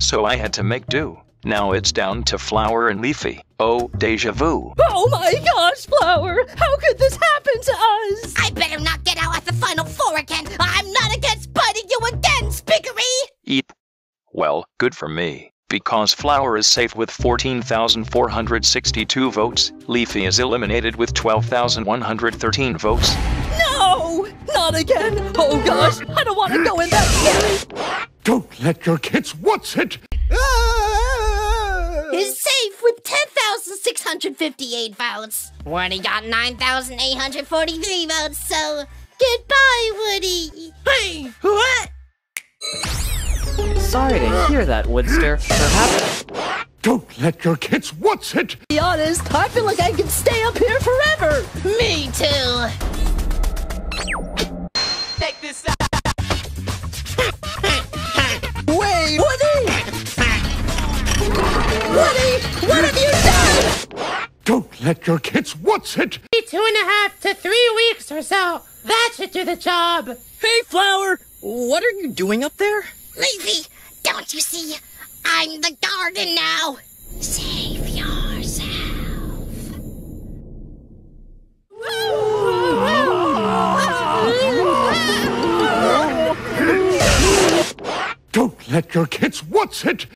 so I had to make do. Now it's down to Flower and Leafy. Oh, deja vu. Oh my gosh, Flower! How could this happen to us? I better not get out at the final four again. I'm not against biting you again, Spickery! Eep. Well, good for me. Because Flower is safe with 14,462 votes, Leafy is eliminated with 12,113 votes. No! Not again! Oh gosh, I don't want to go in that scary. Don't let your kids watch it? Ah! Is safe with 10,658 votes. Woody got 9,843 votes, so goodbye, Woody. Hey, what? Sorry to hear that, Woodster. Perhaps. Don't let your kids watch it? Be honest, I feel like I can stay up here forever. Me too. Take this out. Let your kids watch it? Two and a half to three weeks or so. That should do the job. Hey, Flower, what are you doing up there? Lazy, don't you see? I'm the garden now. Save yourself. Don't let your kids watch it?